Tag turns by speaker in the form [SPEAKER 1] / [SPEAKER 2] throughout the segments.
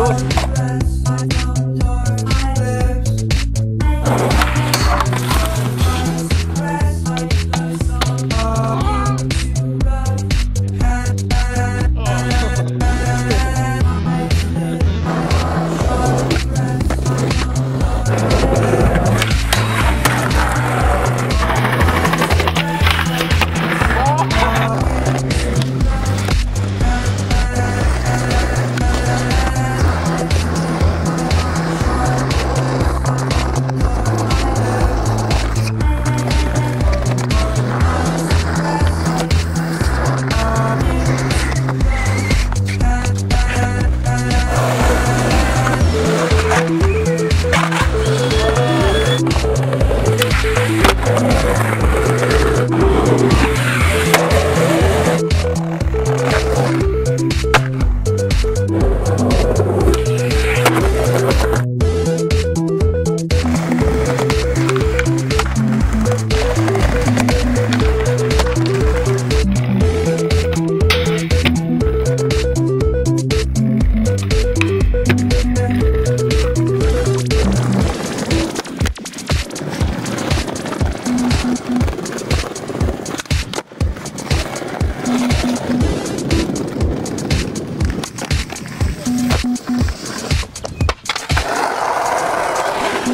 [SPEAKER 1] Lord.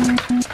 [SPEAKER 1] Oh.